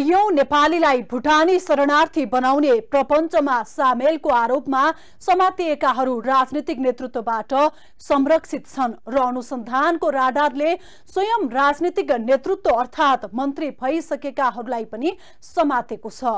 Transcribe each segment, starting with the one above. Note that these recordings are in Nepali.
कैयौं नेपालीलाई भुटानी शरणार्थी बनाउने प्रपञ्चमा सामेलको आरोपमा समातिएकाहरू राजनीतिक नेतृत्वबाट संरक्षित छन् र अनुसन्धानको राडारले स्वयं राजनीतिक नेतृत्व अर्थात् मन्त्री भइसकेकाहरूलाई पनि समातेको छ।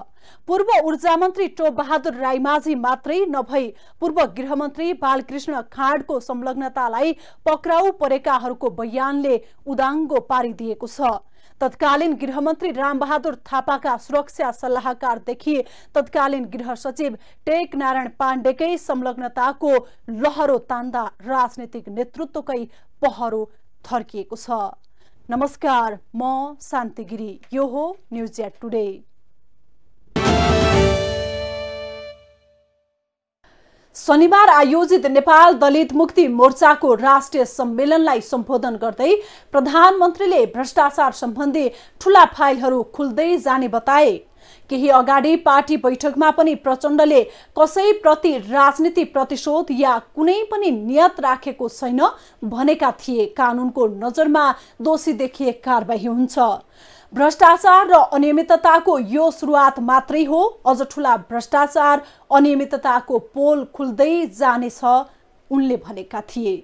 पूर्व ऊर्जा मन्त्री टोप बहादुर राईमाझी मात्रै नभई पूर्व गृहमन्त्री बालकृष्ण खाँडको संलग्नतालाई पक्राउ परेकाहरूको बयानले उदाङ्गो पारिदिएको छ। तत्कालीन गृहमन्त्री रामबहादुर थापाका सुरक्षा सल्लाहकारदेखि तत्कालीन गृह सचिव टेक नारायण पाण्डेकै संलग्नताको लहरो तान्दा राजनीतिक नेतृत्वकै पहरो थर्किएको छ। नमस्कार म शान्ति गिरी यो हो न्युज एट टुडे। शनिबार आयोजित नेपाल दलित मुक्ति मोर्चाको राष्ट्रिय सम्मेलनलाई सम्बोधन गर्दै प्रधानमन्त्रीले भ्रष्टाचार सम्बन्धी ठूला फाइलहरू खुल्दै जाने बताए। केही अगाडि पार्टी बैठकमा पनि प्रचण्डले कसैप्रति राजनीति प्रतिशोध या कुनै पनि नियत राखेको छैन भनेका थिए। कानुनको नजरमा दोषी देखिए कारवाही हुन्छ। भ्रष्टाचार र अनियमितताको यो सुरुवात मात्रै हो। अझ ठुला भ्रष्टाचार अनियमितताको पोल खुल्दै जानेछ उनले भनेका थिए।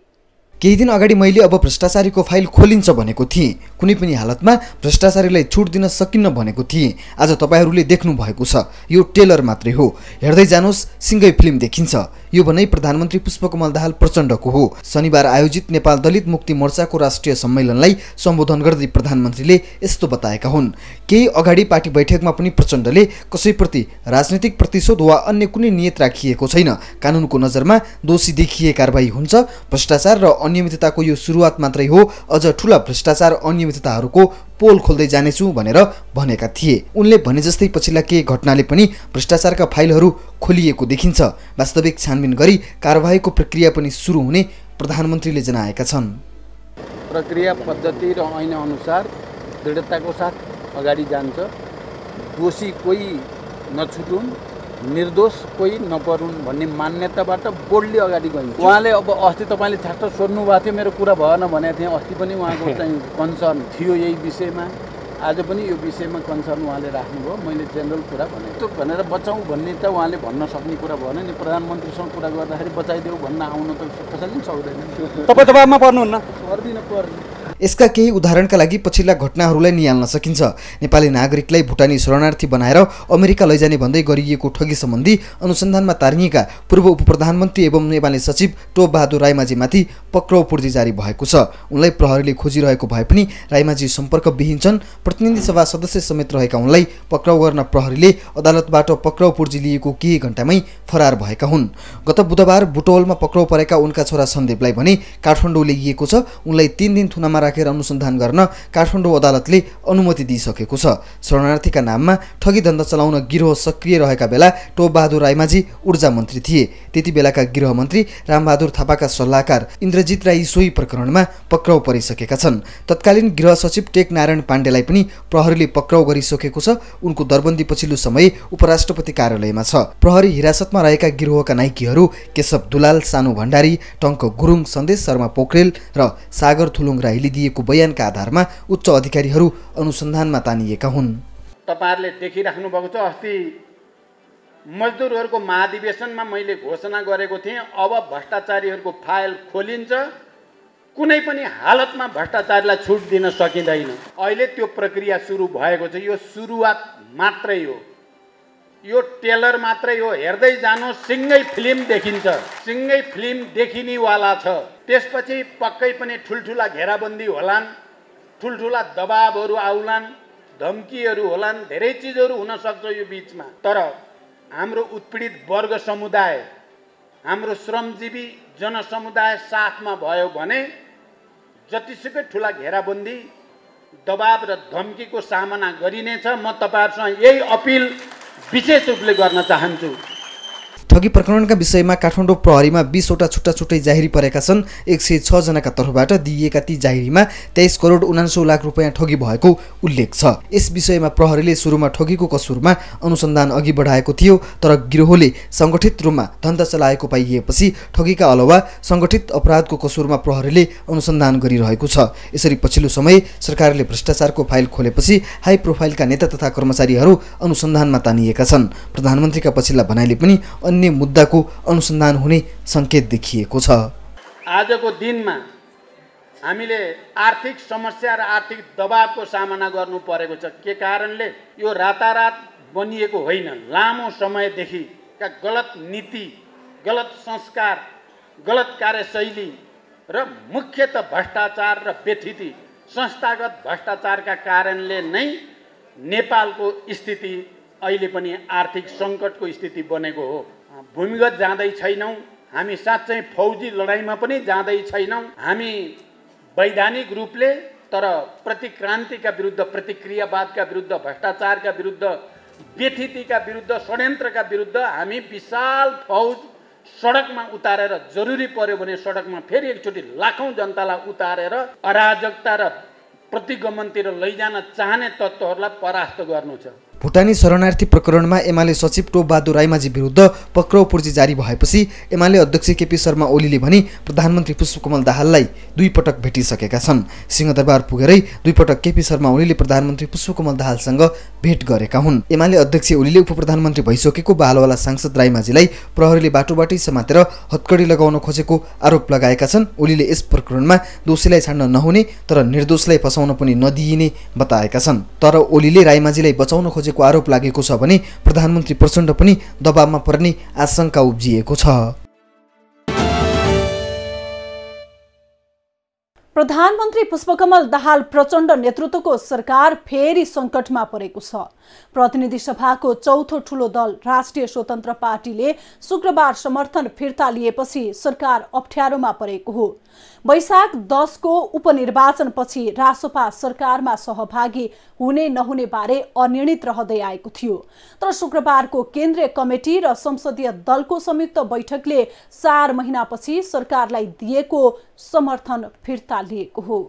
केही दिन अगाडि मैले अब भ्रष्टाचारीको फाइल खोलिन्छ भनेको थिएँ। कुनै पनि हालतमा भ्रष्टाचारीलाई छुट दिन सकिन्न भनेको थिएँ। आज तपाईँहरूले देख्नु भएको छ यो टेलर मात्रै हो। हेर्दै जानुहोस् सिङ्गै फिल्म देखिन्छ। यो भनाइ प्रधानमन्त्री पुष्पकमल दाहाल प्रचण्डको हो। शनिबार आयोजित नेपाल दलित मुक्ति मोर्चाको राष्ट्रिय सम्मेलनलाई सम्बोधन गर्दै प्रधानमन्त्रीले यस्तो बताएका हुन्। केही अगाडि पार्टी बैठकमा पनि प्रचण्डले कसैप्रति राजनैतिक प्रतिशोध वा अन्य कुनै नियत राखिएको छैन। कानुनको नजरमा दोषी देखिए कारवाही हुन्छ। भ्रष्टाचार र अनियमितताको यो सुरुवात मात्रै हो। अझ ठुला भ्रष्टाचार अनियमितताहरूको पोल खोल्दै जानेछु भनेर भनेका थिए। उनले भने जस्तै पछिल्ला केही घटनाले पनि भ्रष्टाचारका फाइलहरू खोलिएको देखिन्छ। वास्तविक छानबिन गरी कारवाहीको प्रक्रिया पनि सुरु हुने प्रधानमन्त्रीले जनाएका छन्। प्रक्रिया पद्धति र ऐन अनुसार दृढताको साथ अगाडि जान्छ। दोषी कोही नछुटुन्। निर्दोष कोही नपरुन् भन्ने मान्यताबाट बोल्डली अगाडि गइन्छ उहाँले अब अस्ति तपाईँले ठ्याक्क सोध्नु भएको थियो मेरो कुरा भएन भनेको थिएँ। अस्ति पनि उहाँको चाहिँ कन्सर्न थियो यही विषयमा। आज पनि यो विषयमा कन्सर्न उहाँले राख्नुभयो। मैले जेनरल कुरा भनेको त्यो भनेर बचाउँ भन्ने त उहाँले भन्न सक्ने कुरा भएन नि। प्रधानमन्त्रीसँग कुरा गर्दाखेरि बचाइदेऊ भन्न आउनु त कसैले पनि सक्दैन तपाईँ दबाबमा पर्नुहुन्न। पर्दिनँ पर्दिनँ। यसका केही उदाहरणका लागि पछिल्ला घटनाहरूलाई निहाल्न सकिन्छ। नेपाली नागरिकलाई भुटानी शरणार्थी बनाएर अमेरिका लैजाने भन्दै गरिएको ठगी सम्बन्धी अनुसन्धानमा तारिएका पूर्व उप प्रधानमन्त्री एवं नेपाली सचिव टोप बहादुर राईमाझीमाथि पक्राउ पूर्ति जारी भएको छ। उनलाई प्रहरीले खोजिरहेको भए पनि राईमाझी सम्पर्कविहीन छन्। प्रतिनिधि सभा सदस्य समेत रहेका उनलाई पक्राउ गर्न प्रहरीले अदालतबाट पक्राउ पूर्जी लिएको केही घन्टामै फरार भएका हुन्। गत बुधबार बुटवलमा पक्राउ परेका उनका छोरा सन्दीपलाई भने काठमाडौँ ल्याइएको छ। उनलाई तिन दिन थुनामा राखेर अनुसन्धान गर्न काठमाडौँ अदालतले अनुमति दिइसकेको छ। शरणार्थीका नाममा ठगी धन्दा चलाउन गिरोह सक्रिय रहेका बेला टोप बहादुर राईमाझी ऊर्जा मन्त्री थिए। त्यति बेलाका गृहमन्त्री रामबहादुर थापाका सल्लाहकार इन्द्रजित राई सोही प्रकरणमा पक्राउ परिसकेका छन्। तत्कालीन गृह सचिव टेक नारायण पाण्डेलाई पनि प्रहरीले पक्राउ गरिसकेको छ। उनको दरबन्दी पछिल्लो समय उपराष्ट्रपति कार्यालयमा छ। प्रहरी हिरासतमा रहेका गिरोहका नाइकीहरू केशव दुलाल सानु भण्डारी टङ्क गुरुङ सन्देश शर्मा पोखरेल र सागर थुलुङ राईले दिएको बयानका आधारमा उच्च अधिकारीहरू अनुसन्धानमा तानिएका हुन्। तपाईँहरूले देखिराख्नु भएको छ अस्ति मजदुरहरूको महाधिवेशनमा मैले घोषणा गरेको थिएँ अब भ्रष्टाचारीहरूको फाइल खोलिन्छ। कुनै पनि हालतमा भ्रष्टाचारीलाई छुट दिन सकिँदैन। अहिले त्यो प्रक्रिया सुरु भएको छ यो सुरुवात मात्रै हो। यो टेलर मात्रै हो हेर्दै जानु सिङ्गै फिल्म देखिन्छ। सिङ्गै फिल्म देखिनेवाला छ। त्यसपछि पक्कै पनि ठुल्ठुला घेराबन्दी होलान् ठुल्ठुला दबाबहरू आउलान् धम्कीहरू होलान् धेरै चिजहरू हुनसक्छ यो बिचमा। तर हाम्रो उत्पीडित वर्ग समुदाय हाम्रो श्रमजीवी जनसमुदाय साथमा भयो भने जतिसुकै ठुला घेराबन्दी दबाब र धम्कीको सामना गरिनेछ। म तपाईँहरूसँग यही अपिल विशेष रूपले गर्न चाहन्छु। ठगी प्रकरणका विषयमा काठमाडौँ प्रहरीमा बिसवटा छुट्टा छुट्टै जाहेरी परेका छन्। एक सय छजनाका तर्फबाट दिइएका ती जाहेरीमा तेइस करोड उनासौ लाख रुपियाँ ठगी भएको उल्लेख छ। यस विषयमा प्रहरीले सुरुमा ठगीको कसुरमा अनुसन्धान अघि बढाएको थियो तर गिरोहले सङ्गठित रूपमा धन्दा चलाएको पाइएपछि ठगीका अलावा सङ्गठित अपराधको कसुरमा प्रहरीले अनुसन्धान गरिरहेको छ। यसरी पछिल्लो समय सरकारले भ्रष्टाचारको फाइल खोलेपछि हाई प्रोफाइलका नेता तथा कर्मचारीहरू अनुसन्धानमा तानिएका छन्। प्रधानमन्त्रीका पछिल्ला भनाइले पनि अन्य मुद्दाको अनुसन्धान हुने सङ्केत देखिएको छ। आजको दिनमा हामीले आर्थिक समस्या र आर्थिक दबावको सामना गर्नु परेको छ। के कारणले यो रातारात बनिएको होइन? लामो समयदेखिका गलत नीति गलत संस्कार गलत कार्यशैली र मुख्यत भ्रष्टाचार र व्यथिति संस्थागत भ्रष्टाचारका कारणले नै नेपालको स्थिति अहिले पनि आर्थिक सङ्कटको स्थिति बनेको हो। भूमिगत जाँदै छैनौँ हामी साँच्चै फौजी लडाइँमा पनि जाँदै छैनौँ। हामी वैधानिक रूपले तर प्रतिक्रान्तिका विरुद्ध प्रतिक्रियावादका विरुद्ध भ्रष्टाचारका विरुद्ध व्यथितिका विरुद्ध षड्यन्त्रका विरुद्ध हामी विशाल फौज सडकमा उतारेर जरुरी पर्यो भने सडकमा फेरि एकचोटि लाखौँ जनतालाई उतारेर अराजकता र प्रतिगमनतिर लैजान चाहने तत्त्वहरूलाई परास्त गर्नु छ। भुटानी शरणार्थी प्रकरणमा एमाले सचिव टोपबहादुर राईमाझी विरुद्ध पक्राउ पूर्जी जारी भएपछि एमाले अध्यक्ष केपी शर्मा ओलीले भने प्रधानमन्त्री पुष्पकमल दाहाललाई दुई पटक भेटिसकेका छन्। सिंहदरबार पुगेरै दुईपटक केपी शर्मा ओलीले प्रधानमन्त्री पुष्पकमल दाहालसँग भेट गरेका हुन्। एमाले अध्यक्ष ओलीले उप प्रधानमन्त्री भइसकेको बालवाला सांसद राईमाझीलाई प्रहरीले बाटोबाटै समातेर हत्कडी लगाउन खोजेको आरोप लगाएका छन्। ओलीले यस प्रकरणमा दोषीलाई छाड्न नहुने तर निर्दोषलाई फसाउन पनि नदिइने बताएका छन्। तर ओलीले राईमाझीलाई बचाउन खोजे खोजेको आरोप लागेको छ भने प्रधानमन्त्री प्रचण्ड पनि दबावमा पर्ने आशंका उब्जिएको छ। प्रधानमन्त्री पुष्पकमल दाहाल प्रचण्ड नेतृत्वको सरकार फेरि सङ्कटमा परेको छ। प्रतिनिधि सभाको चौथो ठूलो दल राष्ट्रिय स्वतन्त्र पार्टीले शुक्रबार समर्थन फिर्ता लिएपछि सरकार अप्ठ्यारोमा परेको हो। वैशाख दसको उपनिर्वाचनपछि रासोपा सरकारमा सहभागी हुने नहुने बारे अनिर्णित रहँदै आएको थियो। तर शुक्रबारको केन्द्रीय कमिटी र संसदीय दलको संयुक्त बैठकले चार महिनापछि सरकारलाई दिएको समर्थन फिर्ता लिएको हो।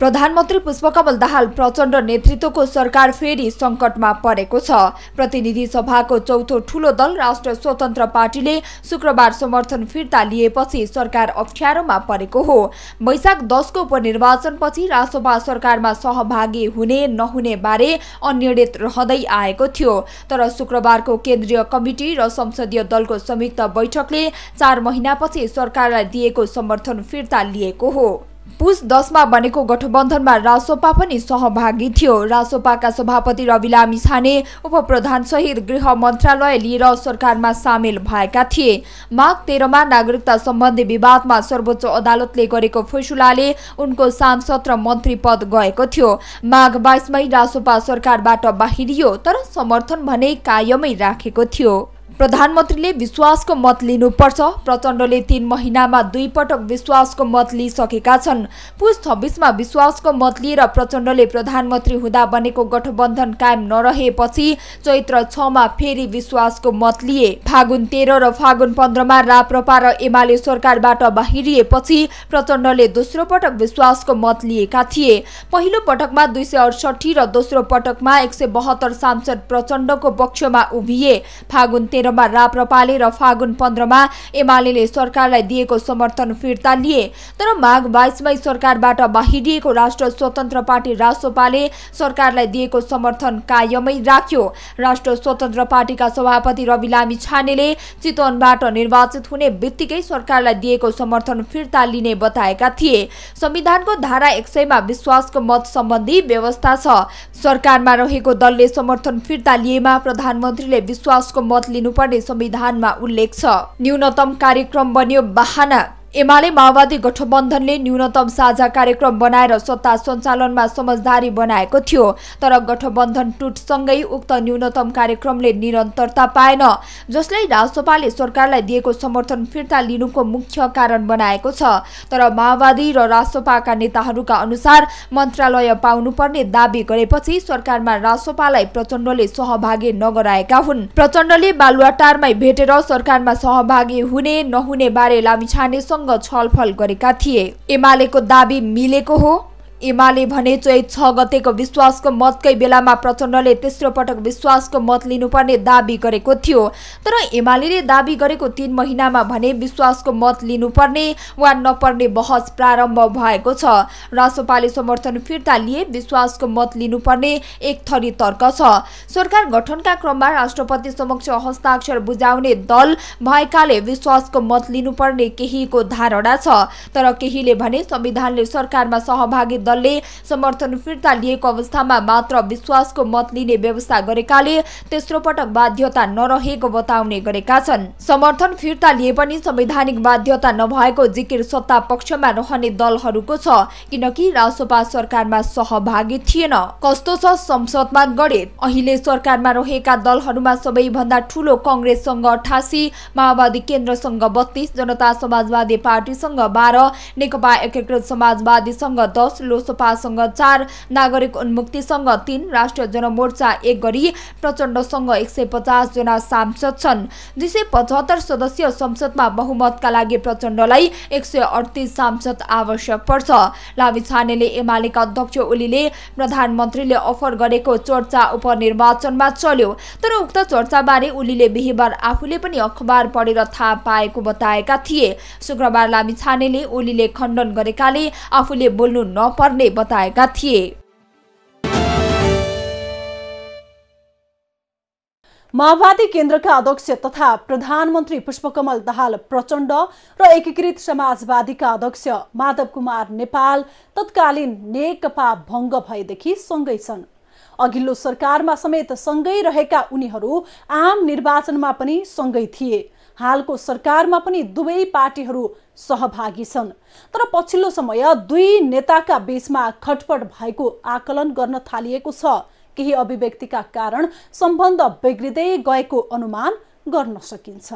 प्रधानमन्त्री पुष्पकमल दाहाल प्रचण्ड नेतृत्वको सरकार फेरि सङ्कटमा परेको छ। प्रतिनिधि सभाको चौथो ठूलो दल राष्ट्र स्वतन्त्र पार्टीले शुक्रबार समर्थन फिर्ता लिएपछि सरकार अप्ठ्यारोमा परेको हो। वैशाख दसको उपनिर्वाचनपछि रासोपा सरकारमा सहभागी हुने नहुने बारे अनिर्णित रहँदै आएको थियो। तर शुक्रबारको केन्द्रीय कमिटी र संसदीय दलको संयुक्त बैठकले चार महिनापछि सरकारलाई दिएको समर्थन फिर्ता लिएको हो। पुस दसमा बनेको गठबन्धनमा रासोपा पनि सहभागी थियो। रासोपाका सभापति रवि लामी छाने उप सहित गृह मन्त्रालय लिएर सरकारमा सामेल भएका थिए। माघ तेह्रमा नागरिकता सम्बन्धी विवादमा सर्वोच्च अदालतले गरेको फैसलाले उनको सांसद र मन्त्री पद गएको थियो। माघ बाइसमै रासोपा सरकारबाट बाहिरियो तर समर्थन भने कायमै राखेको थियो। प्रधानमन्त्रीले विश्वासको मत लिनुपर्छ। प्रचण्डले तीन महिनामा दुई पटक विश्वासको मत लिइसकेका छन्। पुस छब्बिसमा विश्वासको मत लिएर प्रचण्डले प्रधानमन्त्री हुँदा बनेको गठबन्धन कायम नरहेपछि चैत्र छमा फेरि विश्वासको मत लिए। फागुन तेह्र र फागुन पन्ध्रमा राप्रपा र एमाले सरकारबाट बाहिरिएपछि प्रचण्डले दोस्रो पटक विश्वासको मत लिएका थिए। पहिलो पटकमा दुई सय अडसठी र दोस्रो पटकमा एक सय बहत्तर सांसद प्रचण्डको पक्षमा उभिए। फागुन तेह्रमा राप्रपाले र फागुन पन्ध्रमा एमाले सरकारलाई दिएको समर्थन फिर्ता लिए। तर माघ बाइसमै सरकारबाट बाहिरिएको राष्ट्र स्वतन्त्र पार्टी रासोपाले सरकारलाई दिएको समर्थन कायमै राख्यो। राष्ट्र स्वतन्त्र पार्टीका सभापति रवि लामी छानेले चितवनबाट निर्वाचित हुने बित्तिकै सरकारलाई दिएको समर्थन फिर्ता लिने बताएका थिए। संविधानको धारा एक सयमा विश्वासको मत सम्बन्धी व्यवस्था छ। सरकारमा रहेको दलले समर्थन फिर्ता लिएमा प्रधानमन्त्रीले विश्वासको मत लिनु गर्नुपर्ने संविधानमा उल्लेख छ। न्यूनतम कार्यक्रम बन्यो बाहना एमाले माओवादी गठबन्धनले न्यूनतम साझा कार्यक्रम बनाएर सत्ता सञ्चालनमा समझदारी बनाएको थियो तर गठबन्धन टुटसँगै उक्त न्यूनतम कार्यक्रमले निरन्तरता पाएन जसले राजसपाले सरकारलाई दिएको समर्थन फिर्ता लिनुको मुख्य कारण बनाएको छ। तर माओवादी र राजसपाका नेताहरूका अनुसार मन्त्रालय पाउनुपर्ने दावी गरेपछि सरकारमा राजसपालाई प्रचण्डले सहभागी नगराएका हुन्। प्रचण्डले बालुवाटारमै भेटेर सरकारमा सहभागी हुने नहुने बारे लामिछानेसँग छलफल गरेका थिए। एमालेको दावी मिलेको हो। एमाले भने चैत छ गतेको विश्वासको मतकै बेलामा प्रचण्डले तेस्रो पटक विश्वासको मत लिनुपर्ने दावी गरेको थियो। तर एमाले दावी गरेको तीन महिनामा भने विश्वासको मत लिनुपर्ने वा नपर्ने बहस प्रारम्भ भएको छ। रासोपाले समर्थन फिर्ता लिए विश्वासको मत लिनुपर्ने एक थरी तर्क छ। सरकार गठनका क्रममा राष्ट्रपति समक्ष हस्ताक्षर बुझाउने दल भएकाले विश्वासको मत लिनुपर्ने केहीको धारणा छ। तर केहीले भने संविधानले सरकारमा सहभागी दलले समर्थन फिर्ता लिएको अवस्थामा मात्र विश्वासको मत लिने व्यवस्था गरेकाले तेस्रो पटक बाध्यता नरहेको बताउने गरेका छन्। समर्थन फिर्ता लिए पनि संवैधानिक बाध्यता नभएको जिकिर सत्ता पक्षमा रहने दलहरूको छ किनकि रासोपा सरकारमा सहभागी थिएन। कस्तो छ संसदमा गणित अहिले सरकारमा रहेका दलहरूमा सबैभन्दा ठूलो कङ्ग्रेससँग अठासी माओवादी केन्द्रसँग बत्तीस जनता समाजवादी पार्टीसँग बाह्र नेकपा एकीकृत समाजवादीसँग दस लोसपासँग चार नागरिक उन्मुक्तिसँग तीन राष्ट्रिय जनमोर्चा एक गरी प्रचण्डसँग एक सय पचास जना सांसद छन्। दुई सय पचहत्तर सदस्यीय संसदमा बहुमतका लागि प्रचण्डलाई एक सय अडतिस सांसद आवश्यक पर्छ। लामी छानेले एमालेका अध्यक्ष ओलीले प्रधानमन्त्रीले अफर गरेको चर्चा उपनिर्वाचनमा चल्यो तर उक्त चर्चाबारे ओलीले बिहिबार आफूले पनि अखबार पढेर थाहा पाएको बताएका थिए। शुक्रबार लामी छानेले ओलीले खण्डन गरेकाले आफूले बोल्नु नपर्ने पर्ने बताएका थिए माओवादी केन्द्रका अध्यक्ष तथा प्रधानमन्त्री पुष्पकमल दाहाल प्रचण्ड र एकीकृत समाजवादीका अध्यक्ष माधव कुमार नेपाल तत्कालीन नेकपा भङ्ग भएदेखि सँगै छन् अघिल्लो सरकारमा समेत सँगै रहेका उनीहरू आम निर्वाचनमा पनि सँगै थिए हालको सरकारमा पनि दुवै पार्टीहरू सहभागी छन्। तर पछिल्लो समय दुई नेताका बीचमा खटपट भएको आकलन गर्न थालिएको छ। केही अभिव्यक्तिका कारण सम्बन्ध बिग्रिँदै गएको अनुमान गर्न सकिन्छ।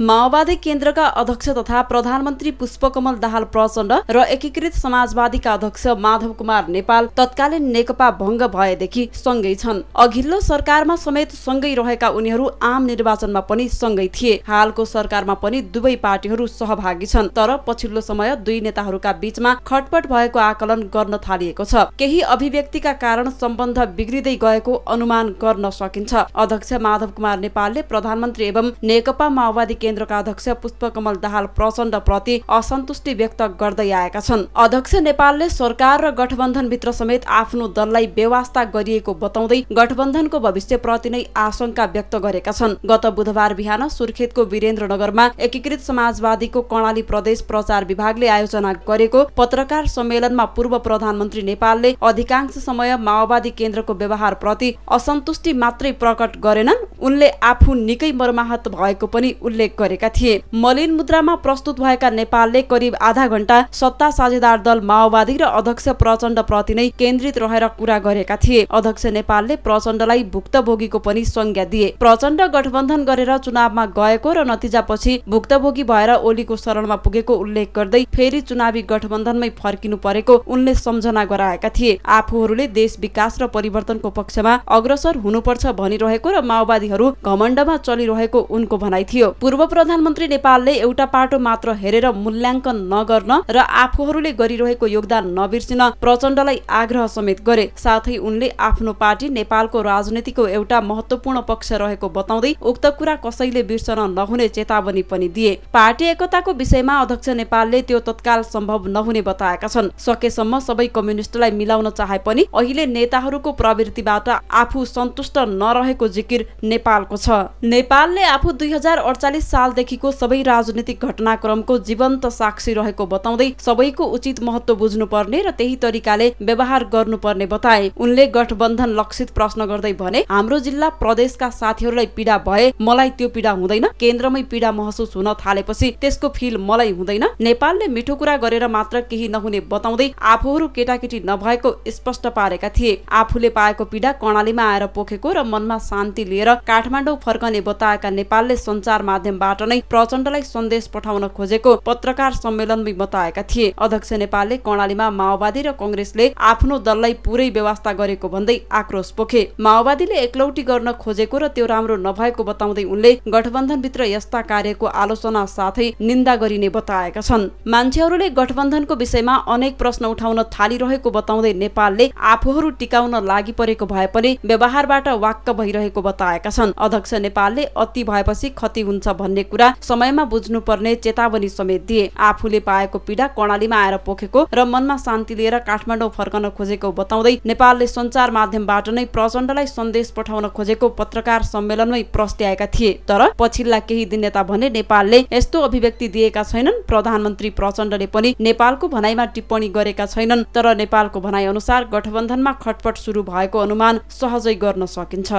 माओवादी केन्द्रका अध्यक्ष तथा प्रधानमन्त्री पुष्पकमल दाहाल प्रचण्ड र एकीकृत समाजवादीका अध्यक्ष माधव कुमार नेपाल तत्कालीन नेकपा भङ्ग भएदेखि सँगै छन्। अघिल्लो सरकारमा समेत सँगै रहेका उनीहरू आम निर्वाचनमा पनि सँगै थिए। हालको सरकारमा पनि दुवै पार्टीहरू सहभागी छन् तर पछिल्लो समय दुई नेताहरूका बीचमा खटपट भएको आकलन गर्न थालिएको छ। केही अभिव्यक्तिका कारण सम्बन्ध बिग्रिँदै गएको अनुमान गर्न सकिन्छ। अध्यक्ष माधव कुमार नेपालले प्रधानमन्त्री एवं नेकपा माओवादी केन्द्रका अध्यक्ष पुष्पकमल दाहाल प्रचण्ड प्रति असन्तुष्टि व्यक्त गर्दै आएका छन्। अध्यक्ष नेपालले सरकार र गठबन्धनभित्र समेत आफ्नो दललाई व्यवस्था गरिएको बताउँदै गठबन्धनको भविष्यप्रति नै आशंका व्यक्त गरेका छन्। गत बुधबार बिहान सुर्खेतको वीरेन्द्रनगरमा एकीकृत समाजवादीको कर्णाली प्रदेश प्रचार विभागले आयोजना गरेको पत्रकार सम्मेलनमा पूर्व प्रधानमन्त्री नेपालले अधिकांश समय माओवादी केन्द्रको व्यवहार प्रति असन्तुष्टि मात्रै प्रकट गरेनन्। उनले आफू निकै मर्माहत भएको पनि उल्लेख गरेका थिए। मलिन मुद्रामा प्रस्तुत भएका नेपालले करिब आधा घण्टा सत्ता साझेदार दल माओवादी र अध्यक्ष प्रचण्ड प्रति नै केन्द्रित रहेर कुरा गरेका थिए। अध्यक्ष नेपालले प्रचण्डलाई भुक्तभोगीको पनि संज्ञा दिए। प्रचण्ड गठबन्धन गरेर चुनावमा गएको र नतिजापछि भुक्तभोगी भएर ओलीको शरणमा पुगेको उल्लेख गर्दै फेरि चुनावी गठबन्धनमै फर्किनु परेको उनले सम्झना गराएका थिए। आफूहरूले देश विकास र परिवर्तनको पक्षमा अग्रसर हुनुपर्छ भनिरहेको र माओवादीहरू घमण्डमा चलिरहेको उनको भनाइ थियो। पूर्व प्रधानमन्त्री नेपालले एउटा पाटो मात्र हेरेर मूल्याङ्कन नगर्न र आफूहरूले गरिरहेको योगदान नबिर्सिन प्रचण्डलाई आग्रह समेत गरे। साथै उनले आफ्नो पार्टी नेपालको राजनीतिको एउटा महत्वपूर्ण पक्ष रहेको बताउँदै उक्त कुरा कसैले बिर्सन नहुने चेतावनी पनि दिए। पार्टी एकताको विषयमा अध्यक्ष नेपालले त्यो तत्काल सम्भव नहुने बताएका छन्। सकेसम्म सबै कम्युनिस्टलाई मिलाउन चाहे पनि अहिले नेताहरूको प्रवृत्तिबाट आफू सन्तुष्ट नरहेको जिकिर नेपालको छ। नेपालले आफू दुई हजार अडचालिस सालदेखिको सबै राजनीतिक घटनाक्रमको जीवन्त साक्षी रहेको बताउँदै सबैको उचित महत्व बुझ्नुपर्ने र त्यही तरिकाले व्यवहार गर्नुपर्ने बताए। उनले गठबन्धन लक्षित प्रश्न गर्दै भने हाम्रो जिल्ला प्रदेशका साथीहरूलाई पीडा भए मलाई त्यो पीडा हुँदैन। केन्द्रमै पीडा महसुस हुन थालेपछि त्यसको फिल मलाई हुँदैन। नेपालले मिठो कुरा गरेर मात्र केही नहुने बताउँदै आफूहरू केटाकेटी नभएको स्पष्ट पारेका थिए। आफूले पाएको पीडा कर्णालीमा आएर पोखेको र मनमा शान्ति लिएर काठमाडौँ फर्कने बताएका नेपालले सञ्चार माध्यमबाट नै प्रचण्डलाई सन्देश पठाउन खोजेको पत्रकार सम्मेलनमै बताएका थिए। अध्यक्ष नेपालले कर्णालीमा माओवादी र कङ्ग्रेसले आफ्नो दललाई पुरै व्यवस्था गरेको भन्दै आक्रोश पोखे। माओवादीले एकलौटी गर्न खोजेको र त्यो राम्रो नभएको बताउँदै उनले गठबन्धनभित्र यस्ता कार्यको आलोचना साथै निन्दा गरिने बताएका छन्। मान्छेहरूले गठबन्धनको विषयमा अनेक प्रश्न उठाउन थालिरहेको बताउँदै नेपालले आफूहरू टिकाउन लागि परेको भए पनि व्यवहारबाट वाक्क भइरहेको बताएका छन्। अध्यक्ष नेपालले अति भएपछि क्षति हुन्छ भन्ने कुरा समयमा बुझ्नुपर्ने चेतावनी समेत दिए। आफूले पाएको पीडा कर्णालीमा आएर पोखेको र मनमा शान्ति लिएर काठमाडौँ फर्कन खोजेको बताउँदै नेपालले सञ्चार माध्यमबाट नै प्रचण्डलाई सन्देश पठाउन खोजेको पत्रकार सम्मेलनमै प्रस्ट्याएका थिए। तर पछिल्ला केही दिन यता भने नेपालले यस्तो अभिव्यक्ति दिएका छैनन्। प्रधानमन्त्री प्रचण्डले पनि नेपालको भनाइमा टिप्पणी गरेका छैनन्। तर नेपालको भनाइ अनुसार गठबन्धनमा खटपट सुरु भएको अनुमान सहजै गर्न सकिन्छ।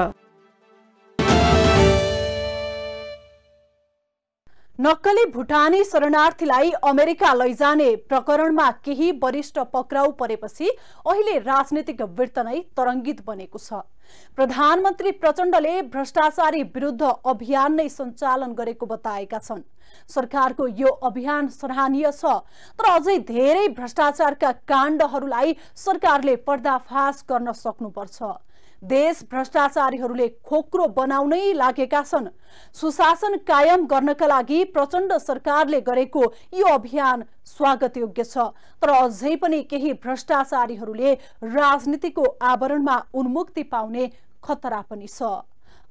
नक्कली भुटानी शरणार्थीलाई अमेरिका लैजाने प्रकरणमा केही वरिष्ठ पक्राउ परेपछि अहिले राजनीतिक वृत्त नै तरङ्गित बनेको छ। प्रधानमन्त्री प्रचण्डले भ्रष्टाचारी विरुद्ध अभियान नै सञ्चालन गरेको बताएका छन्। सरकारको यो अभियान सराहनीय छ तर अझै धेरै भ्रष्टाचारका काण्डहरूलाई सरकारले पर्दाफास गर्न सक्नुपर्छ। देश भ्रष्टाचारीहरूले खोक्रो बनाउनै लागेका छन्। सुशासन कायम गर्नका लागि प्रचण्ड सरकारले गरेको यो अभियान स्वागत योग्य छ। तर अझै पनि केही भ्रष्टाचारीहरूले राजनीतिको आवरणमा उन्मुक्ति पाउने खतरा पनि छ।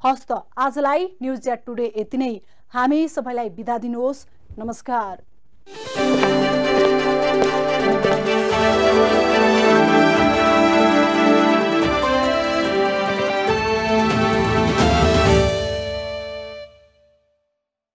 हस्त आजलाई न्युज टुडे यति नै। हामी सबैलाई बिदा दिनुहोस्। नमस्कार।